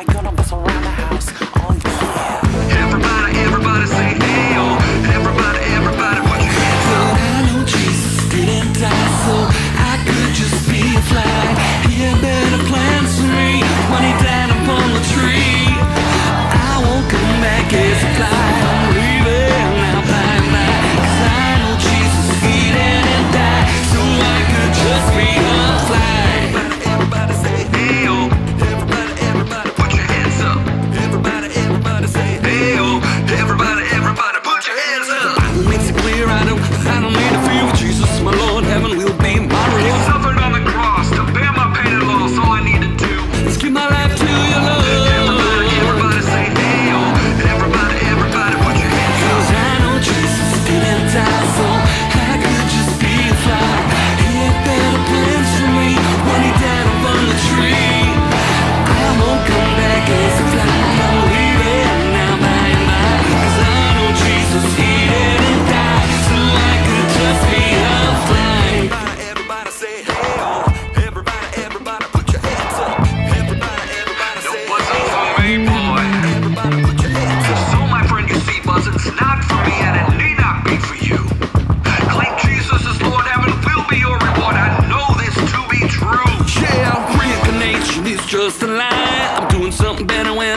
I gonna bust around the house. just the line. I'm doing something better when